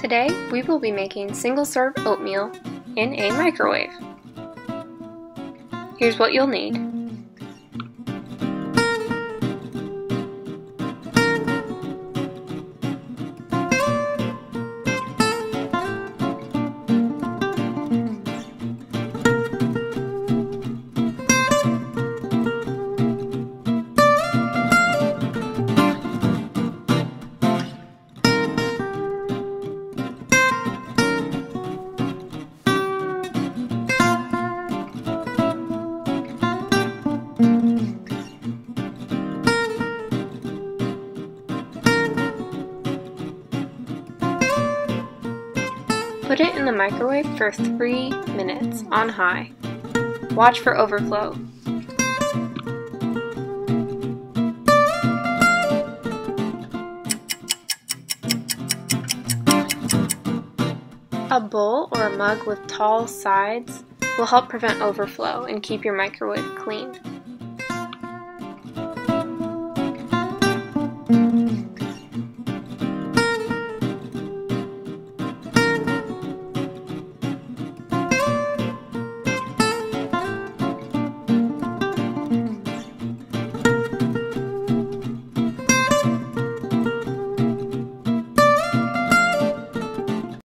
Today we will be making single serve oatmeal in a microwave. Here's what you'll need. Put it in the microwave for 3 minutes on high. Watch for overflow. A bowl or a mug with tall sides will help prevent overflow and keep your microwave clean.